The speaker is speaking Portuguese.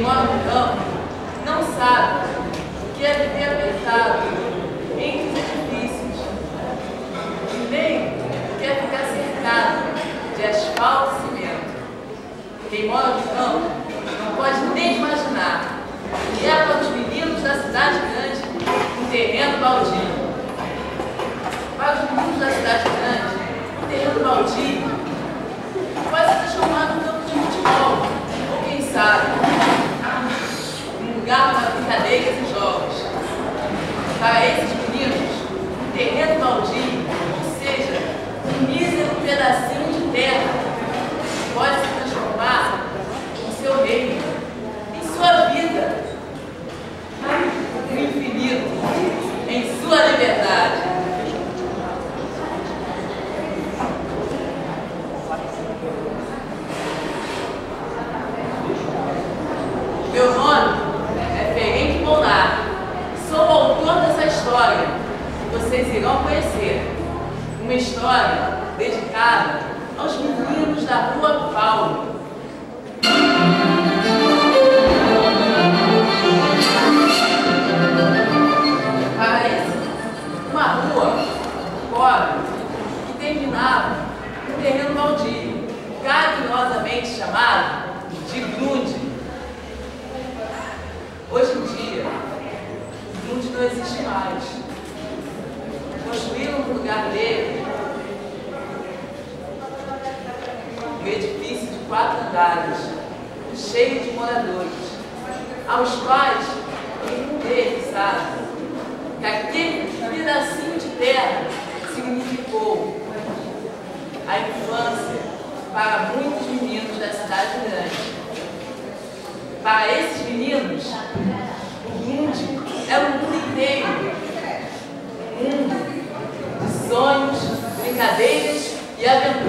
quem mora no campo não sabe o que é viver apertado entre os é edifícios, nem o que é ficar cercado de asfalto e cimento. Quem mora no campo não pode nem imaginar o que é para os meninos da cidade grande um terreno baldio. Para os meninos da cidade grande, um terreno baldio pode ser chamado campo de futebol, ou quem sabe, Para esses meninos, o terreno baldio, ou seja, um mísero pedacinho de terra, pode se transformar em seu reino, em sua vida, no infinito, em sua liberdade. Meu nome história vocês irão conhecer. Uma história dedicada aos meninos da Rua Paulo. Parece uma rua pobre que terminava num terreno baldio, carinhosamente chamado mais. Construíram no lugar dele um edifício de quatro andares, cheio de moradores, aos quais deles sabe que aquele pedacinho de terra significou a infância para muitos meninos da cidade grande. Para esses meninos, rodeio. Um de sonhos, brincadeiras e aventuras.